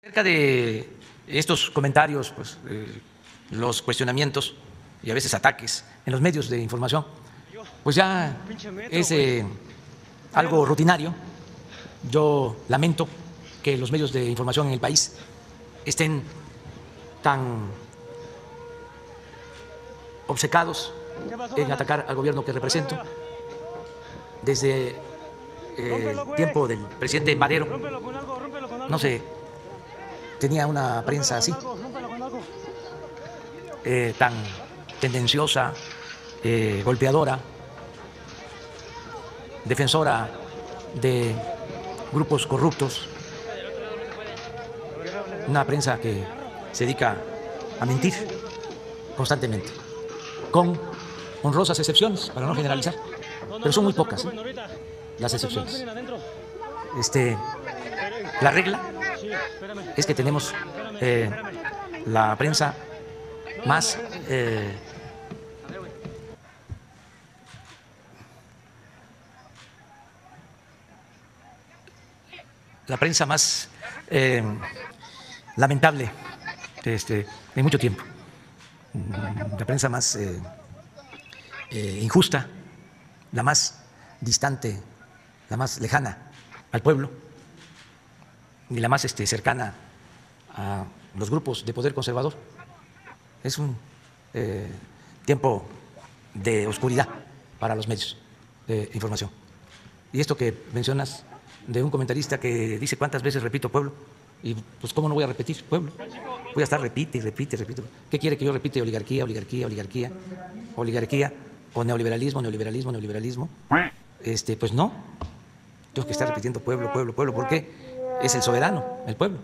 Acerca de estos comentarios, pues, eh, los cuestionamientos y a veces ataques en los medios de información, pues ya es eh, algo rutinario. Yo lamento que los medios de información en el país estén tan obcecados en atacar al gobierno que represento. Desde eh, el tiempo del presidente Madero, no sé, tenía una prensa así, eh, tan tendenciosa, eh, golpeadora, defensora de grupos corruptos, una prensa que se dedica a mentir constantemente, con honrosas excepciones, para no generalizar, pero son muy pocas ¿eh? las excepciones. Este, la regla es que tenemos eh, la prensa más eh, la prensa más eh, lamentable este, en mucho tiempo, la prensa más eh, injusta, la más distante, la más lejana al pueblo y la más este, cercana a los grupos de poder conservador. Es un eh, tiempo de oscuridad para los medios de información. Y esto que mencionas de un comentarista que dice cuántas veces repito pueblo, y pues cómo no voy a repetir pueblo. Voy a estar repite y repite repite. ¿Qué quiere que yo repite? Oligarquía, oligarquía, oligarquía, oligarquía, o neoliberalismo, neoliberalismo, neoliberalismo. Este, pues no. Tengo que estar repitiendo pueblo, pueblo, pueblo. ¿Por qué? Es el soberano, el pueblo.